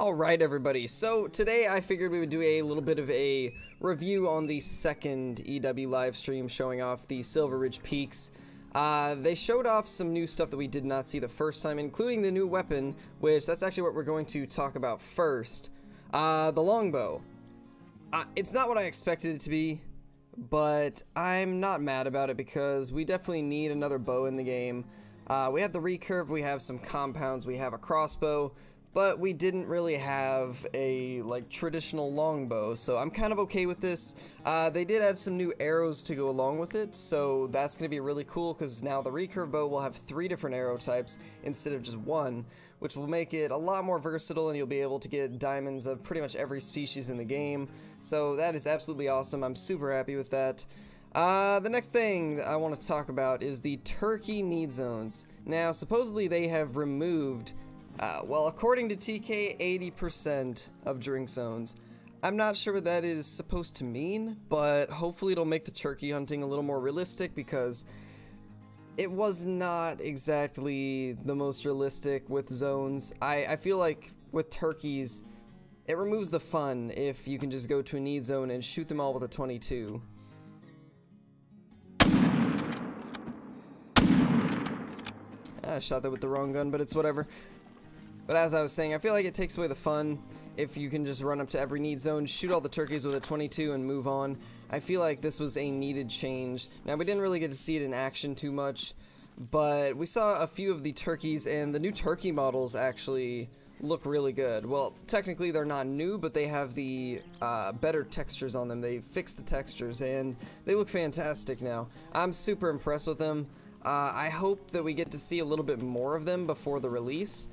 Alright everybody, so today I figured we would do a little bit of a review on the second EW live stream showing off the Silver Ridge Peaks. Uh, they showed off some new stuff that we did not see the first time, including the new weapon, which that's actually what we're going to talk about first. Uh, the longbow. Uh, it's not what I expected it to be, but I'm not mad about it because we definitely need another bow in the game. Uh, we have the recurve, we have some compounds, we have a crossbow, but we didn't really have a like traditional longbow so I'm kind of okay with this. Uh, they did add some new arrows to go along with it so that's gonna be really cool because now the recurve bow will have three different arrow types instead of just one which will make it a lot more versatile and you'll be able to get diamonds of pretty much every species in the game. So that is absolutely awesome. I'm super happy with that. Uh, the next thing I want to talk about is the turkey need zones. Now, supposedly they have removed uh, well, according to TK, 80% of drink zones. I'm not sure what that is supposed to mean, but hopefully it'll make the turkey hunting a little more realistic because it was not exactly the most realistic with zones. I, I feel like with turkeys, it removes the fun if you can just go to a need zone and shoot them all with a 22. I shot that with the wrong gun, but it's whatever. But as I was saying, I feel like it takes away the fun if you can just run up to every need zone, shoot all the turkeys with a 22 and move on. I feel like this was a needed change. Now, we didn't really get to see it in action too much, but we saw a few of the turkeys, and the new turkey models actually look really good. Well, technically they're not new, but they have the uh, better textures on them. They fixed the textures, and they look fantastic now. I'm super impressed with them. Uh, I hope that we get to see a little bit more of them before the release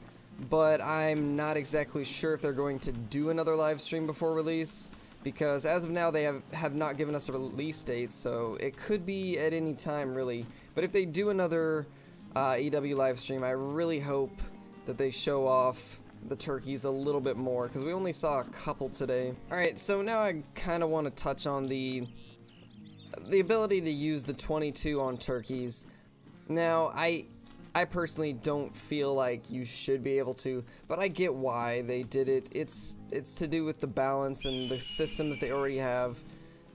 but I'm not exactly sure if they're going to do another live stream before release because as of now they have, have not given us a release date so it could be at any time really. But if they do another uh, EW live stream I really hope that they show off the turkeys a little bit more because we only saw a couple today. Alright so now I kind of want to touch on the the ability to use the 22 on turkeys. Now I I personally don't feel like you should be able to, but I get why they did it. It's it's to do with the balance and the system that they already have.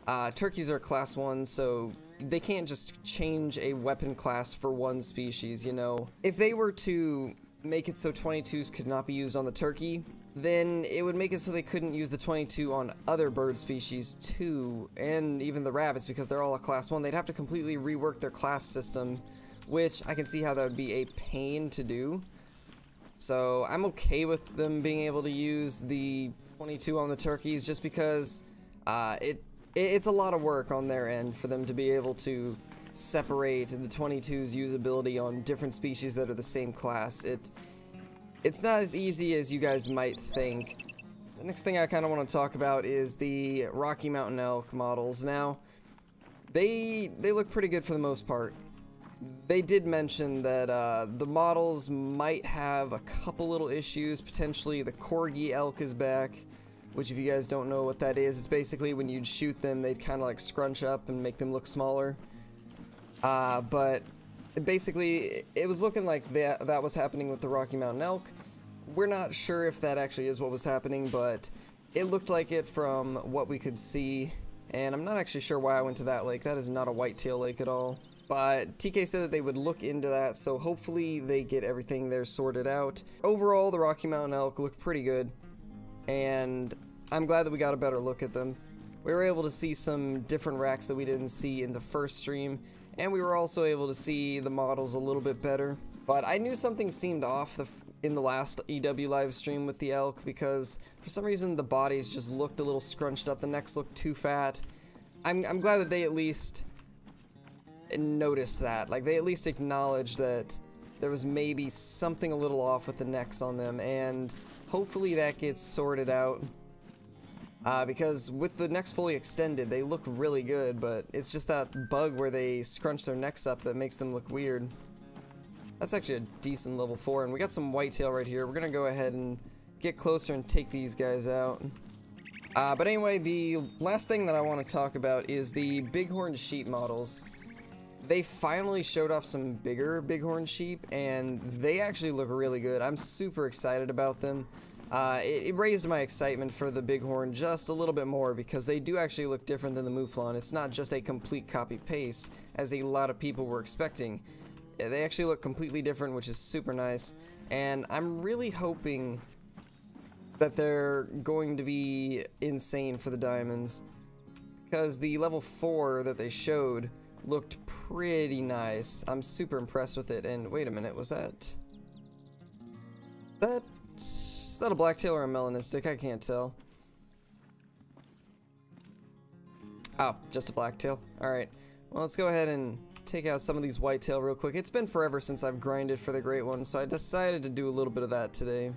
Uh, turkeys are class 1, so they can't just change a weapon class for one species, you know. If they were to make it so 22s could not be used on the turkey, then it would make it so they couldn't use the 22 on other bird species too, and even the rabbits because they're all a class 1. They'd have to completely rework their class system which I can see how that would be a pain to do. So I'm okay with them being able to use the 22 on the turkeys just because uh, it it's a lot of work on their end for them to be able to separate the 22's usability on different species that are the same class. It it's not as easy as you guys might think. The next thing I kind of want to talk about is the Rocky Mountain elk models. Now, they they look pretty good for the most part they did mention that uh, the models might have a couple little issues. Potentially, the Corgi elk is back, which, if you guys don't know what that is, it's basically when you'd shoot them, they'd kind of like scrunch up and make them look smaller. Uh, but basically, it was looking like that, that was happening with the Rocky Mountain elk. We're not sure if that actually is what was happening, but it looked like it from what we could see. And I'm not actually sure why I went to that lake. That is not a whitetail lake at all. But TK said that they would look into that, so hopefully they get everything there sorted out. Overall, the Rocky Mountain elk look pretty good, and I'm glad that we got a better look at them. We were able to see some different racks that we didn't see in the first stream, and we were also able to see the models a little bit better. But I knew something seemed off the in the last EW live stream with the elk because for some reason the bodies just looked a little scrunched up, the necks looked too fat. I'm, I'm glad that they at least noticed that. Like, they at least acknowledged that there was maybe something a little off with the necks on them, and hopefully that gets sorted out. Uh, because with the necks fully extended, they look really good, but it's just that bug where they scrunch their necks up that makes them look weird. That's actually a decent level 4, and we got some whitetail right here. We're gonna go ahead and get closer and take these guys out. Uh, but anyway, the last thing that I want to talk about is the bighorn sheep models they finally showed off some bigger bighorn sheep, and they actually look really good. I'm super excited about them. uh, it, it, raised my excitement for the Bighorn just a little bit more because they do actually look different than the Mouflon. It's not just a complete copy-paste, as a lot of people were expecting. They actually look completely different, which is super nice. And I'm really hoping that they're going to be insane for the diamonds. Because the level 4 that they showed looked pretty nice. I'm super impressed with it. And wait a minute, was that... That... Is that a blacktail or a melanistic? I can't tell. Oh, just a blacktail. Alright. Well, let's go ahead and take out some of these whitetail real quick. It's been forever since I've grinded for the great one, so I decided to do a little bit of that today.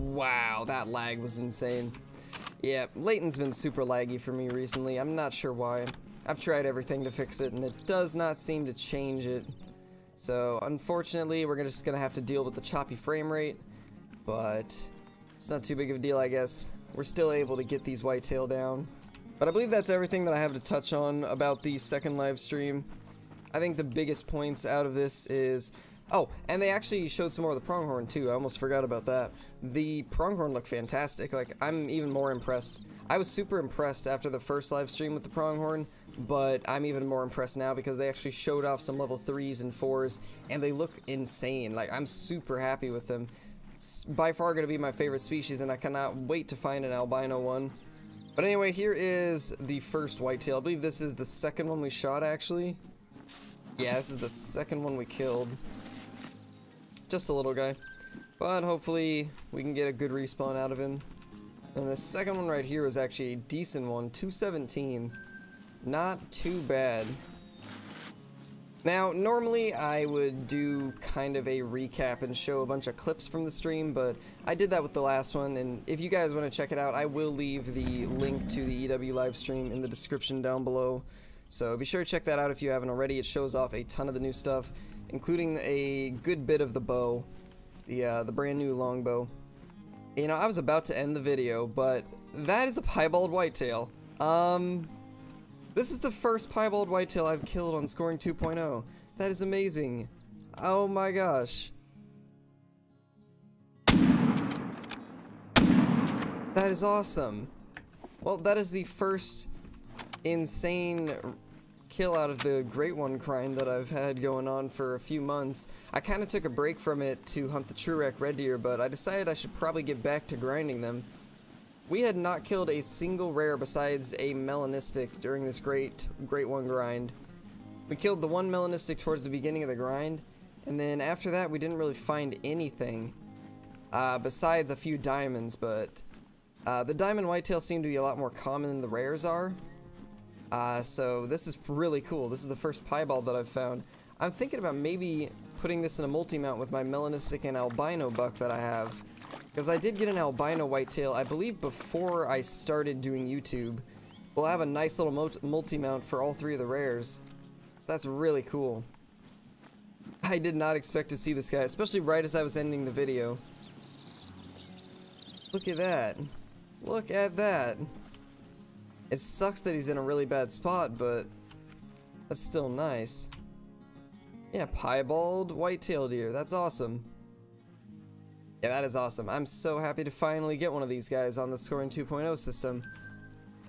Wow, that lag was insane. Yeah, Layton's been super laggy for me recently. I'm not sure why. I've tried everything to fix it, and it does not seem to change it. So, unfortunately, we're just gonna have to deal with the choppy frame rate, but it's not too big of a deal, I guess. We're still able to get these whitetail down. But I believe that's everything that I have to touch on about the second live stream. I think the biggest points out of this is... Oh, and they actually showed some more of the pronghorn too. I almost forgot about that. The pronghorn looked fantastic. Like, I'm even more impressed. I was super impressed after the first live stream with the pronghorn, but I'm even more impressed now because they actually showed off some level 3s and 4s, and they look insane. Like, I'm super happy with them. It's by far going to be my favorite species, and I cannot wait to find an albino one. But anyway, here is the first whitetail. I believe this is the second one we shot, actually. Yeah, this is the second one we killed. Just a little guy. But hopefully, we can get a good respawn out of him. And the second one right here is actually a decent one, 217. Not too bad. Now, normally I would do kind of a recap and show a bunch of clips from the stream, but I did that with the last one, and if you guys want to check it out, I will leave the link to the EW live stream in the description down below. So be sure to check that out if you haven't already. It shows off a ton of the new stuff, including a good bit of the bow, the, uh, the brand new longbow. You know, I was about to end the video, but that is a piebald whitetail. Um, this is the first piebald whitetail I've killed on Scoring 2.0. That is amazing. Oh my gosh. That is awesome. Well, that is the first insane kill out of the Great One grind that I've had going on for a few months. I kind of took a break from it to hunt the True Red Deer, but I decided I should probably get back to grinding them. We had not killed a single rare besides a melanistic during this great, great one grind. We killed the one melanistic towards the beginning of the grind, and then after that we didn't really find anything. Uh, besides a few diamonds, but uh, the diamond whitetail seem to be a lot more common than the rares are. Uh, so this is really cool. This is the first piebald that I've found. I'm thinking about maybe putting this in a multi-mount with my melanistic and albino buck that I have. Because I did get an albino whitetail, I believe before I started doing YouTube. We'll have a nice little multi-mount for all three of the rares. So that's really cool. I did not expect to see this guy, especially right as I was ending the video. Look at that. Look at that. It sucks that he's in a really bad spot, but that's still nice. Yeah, piebald whitetail deer. That's awesome. Yeah, that is awesome. I'm so happy to finally get one of these guys on the Scoring 2.0 system.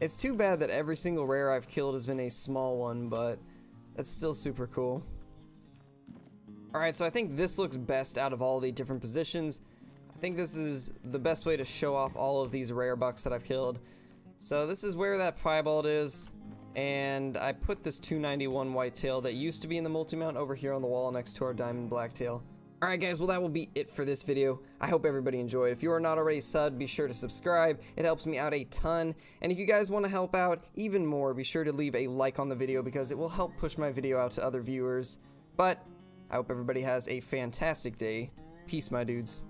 It's too bad that every single rare I've killed has been a small one, but that's still super cool. Alright, so I think this looks best out of all the different positions. I think this is the best way to show off all of these rare bucks that I've killed. So this is where that piebald is, and I put this 291 whitetail that used to be in the multi-mount over here on the wall next to our diamond blacktail. Alright guys, well that will be it for this video. I hope everybody enjoyed. If you are not already subbed, be sure to subscribe. It helps me out a ton. And if you guys want to help out even more, be sure to leave a like on the video because it will help push my video out to other viewers. But, I hope everybody has a fantastic day. Peace, my dudes.